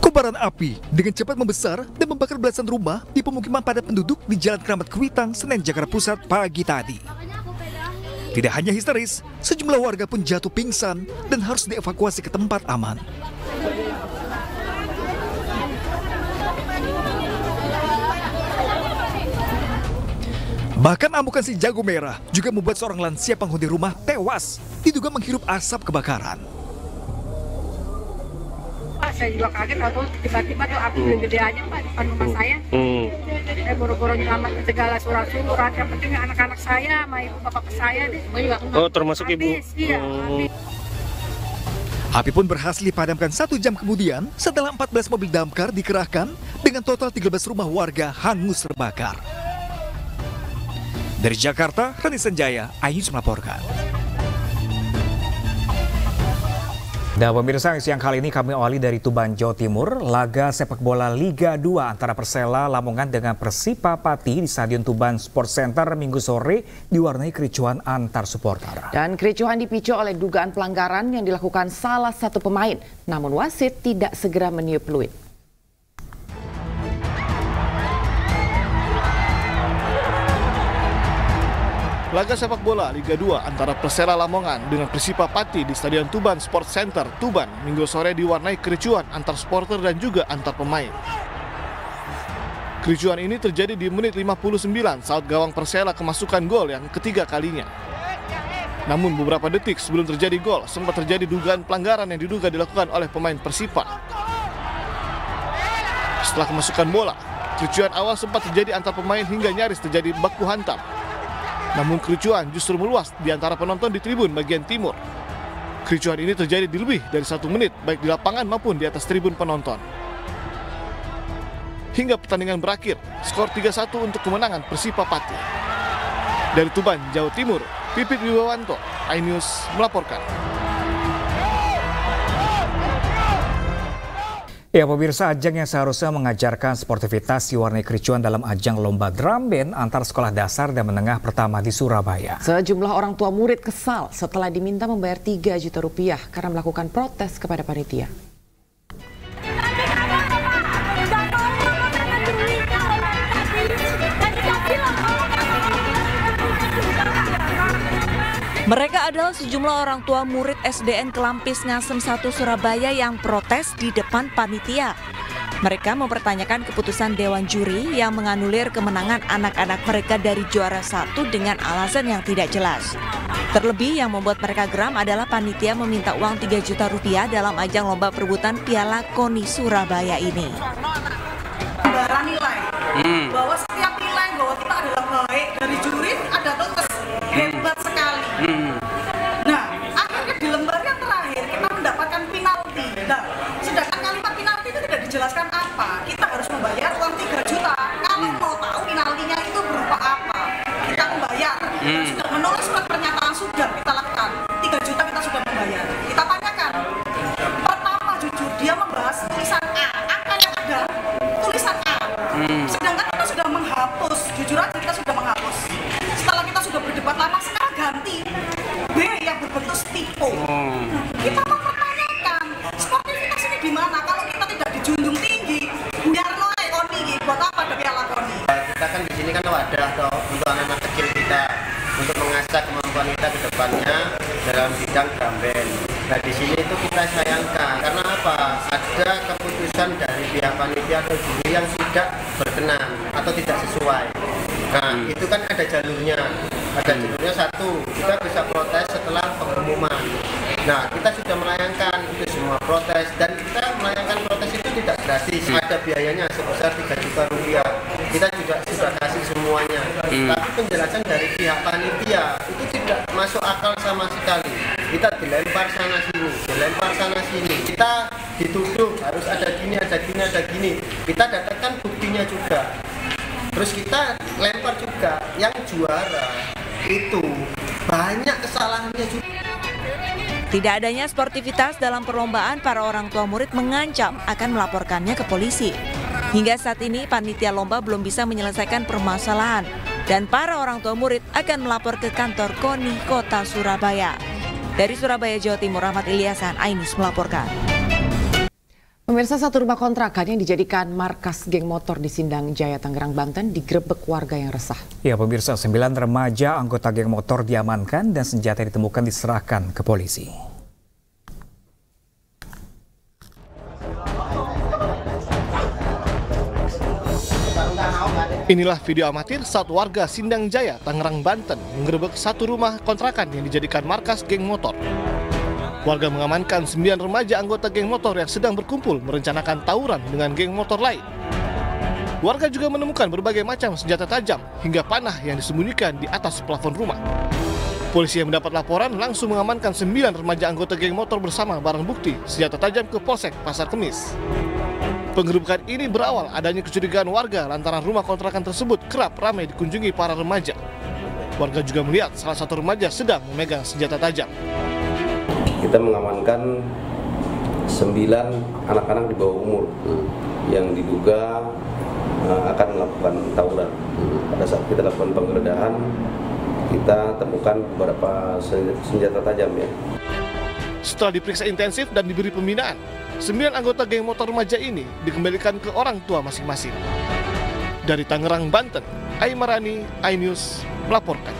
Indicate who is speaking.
Speaker 1: Kobaran api dengan cepat membesar dan membakar belasan rumah di pemukiman padat penduduk di Jalan Keramat Kuitang, Senen, Jakarta Pusat pagi tadi. Tidak hanya histeris, sejumlah warga pun jatuh pingsan dan harus dievakuasi ke tempat aman. Bahkan amukan si jago merah juga membuat seorang lansia penghuni rumah tewas diduga menghirup asap kebakaran.
Speaker 2: Saya juga kaget atau tiba-tiba tuh api yang gede aja Pak depan rumah saya. Saya buru-buru nyelamat segala surat-surat. Yang penting anak-anak saya sama ibu bapak saya deh.
Speaker 3: Oh, termasuk ibu.
Speaker 2: Habis, iya,
Speaker 3: Oh.
Speaker 2: habis.
Speaker 1: Api pun berhasil dipadamkan satu jam kemudian setelah 14 mobil damkar dikerahkan dengan total 13 rumah warga hangus terbakar. Dari Jakarta, Rani Senjaya, Ayus melaporkan.
Speaker 4: Dan pemirsa siang kali ini kami awali dari Tuban, Jawa Timur. Laga sepak bola Liga 2 antara Persela Lamongan dengan Persipa Pati di Stadion Tuban Sport Center minggu sore diwarnai kericuhan antar supporter.
Speaker 5: Dan kericuhan dipicu oleh dugaan pelanggaran yang dilakukan salah satu pemain. Namun wasit tidak segera meniup peluit.
Speaker 6: Laga sepak bola Liga 2 antara Persela Lamongan dengan Persipa Pati di Stadion Tuban Sport Center, Tuban, minggu sore diwarnai kericuan antar supporter dan juga antar pemain. Kericuan ini terjadi di menit 59 saat gawang Persela kemasukan gol yang ketiga kalinya. Namun beberapa detik sebelum terjadi gol, sempat terjadi dugaan pelanggaran yang diduga dilakukan oleh pemain Persipa. Setelah kemasukan bola, kericuan awal sempat terjadi antar pemain hingga nyaris terjadi baku hantam. Namun kericuan justru meluas di antara penonton di tribun bagian timur. Kericuan ini terjadi di lebih dari satu menit, baik di lapangan maupun di atas tribun penonton. Hingga pertandingan berakhir, skor 3-1 untuk kemenangan Persipa Pati. Dari Tuban, Jawa Timur, Pipit Wibawanto, iNews melaporkan.
Speaker 4: Ya pemirsa ajang yang seharusnya mengajarkan sportivitas diwarnai kericuan dalam ajang lomba drum band antar sekolah dasar dan menengah pertama di Surabaya.
Speaker 5: Sejumlah orang tua murid kesal setelah diminta membayar 3 juta rupiah karena melakukan protes kepada panitia.
Speaker 7: Adalah sejumlah orang tua murid SDN Kelampis Ngasem 1 Surabaya yang protes di depan panitia. Mereka mempertanyakan keputusan Dewan Juri yang menganulir kemenangan anak-anak mereka dari juara satu dengan alasan yang tidak jelas. Terlebih yang membuat mereka geram adalah panitia meminta uang 3 juta rupiah dalam ajang lomba perebutan Piala KONI Surabaya ini.
Speaker 8: Nilai Kita sudah menulis surat pernyataan sudah kita lakukan. 3 juta kita sudah membayar. Kita tanyakan. Pertama jujur dia membahas tulisan A, angka yang ada tulisan A. Sedangkan kita sudah menghapus, jujur aja kita sudah menghapus. Setelah kita sudah berdebat lama, sekarang ganti B yang berbentuk stipo. Kita mempertanyakan sportivitas ini di mana? Kalau kita tidak dijunjung tinggi, biar noe koni iki, buat apa piala koni?
Speaker 9: kita kan di sini kan wadah atau untuk anak-anak mengasah kemampuan kita ke depannya dalam bidang band. Nah di sini itu kita sayangkan karena apa? Ada keputusan dari pihak panitia atau juri yang tidak berkenan atau tidak sesuai. Nah itu kan ada jalurnya. Ada jalurnya satu, kita bisa protes setelah pengumuman. Nah kita sudah melayangkan itu semua protes dan kita melayangkan protes itu tidak gratis. Ada biayanya sebesar 3 juta rupiah. Kita juga sudah kasih semuanya. Tapi penjelasan dari pihak panitia akal sama sekali. Kita dilempar sana sini, dilempar sana sini. Kita dituduh harus ada gini, ada gini, ada gini. Kita datangkan buktinya juga. Terus kita lempar juga yang juara itu banyak kesalahannya juga.
Speaker 7: Tidak adanya sportivitas dalam perlombaan, para orang tua murid mengancam akan melaporkannya ke polisi. Hingga saat ini, panitia lomba belum bisa menyelesaikan permasalahan dan para orang tua murid akan melapor ke kantor KONI Kota Surabaya. Dari Surabaya, Jawa Timur, Ahmad Ilyasan, Ainus melaporkan.
Speaker 5: Pemirsa satu rumah kontrakan yang dijadikan markas geng motor di Sindang Jaya, Tangerang, Banten digerebek warga yang resah.
Speaker 4: Ya pemirsa, sembilan remaja anggota geng motor diamankan dan senjata ditemukan diserahkan ke polisi.
Speaker 6: Inilah video amatir saat warga Sindang Jaya, Tangerang, Banten menggerebek satu rumah kontrakan yang dijadikan markas geng motor. Warga mengamankan sembilan remaja anggota geng motor yang sedang berkumpul merencanakan tawuran dengan geng motor lain. Warga juga menemukan berbagai macam senjata tajam hingga panah yang disembunyikan di atas plafon rumah. Polisi yang mendapat laporan langsung mengamankan sembilan remaja anggota geng motor bersama barang bukti senjata tajam ke Polsek Pasar Kemis. Penggerebekan ini berawal adanya kecurigaan warga lantaran rumah kontrakan tersebut kerap ramai dikunjungi para remaja. Warga juga melihat salah satu remaja sedang memegang senjata tajam.
Speaker 3: Kita mengamankan sembilan anak-anak di bawah umur yang diduga uh, akan melakukan tawuran. Pada saat kita lakukan penggeledahan, kita temukan beberapa senjata tajam ya.
Speaker 6: Setelah diperiksa intensif dan diberi pembinaan, sembilan anggota geng motor remaja ini dikembalikan ke orang tua masing-masing. Dari Tangerang, Banten, Aimarani, iNews melaporkan.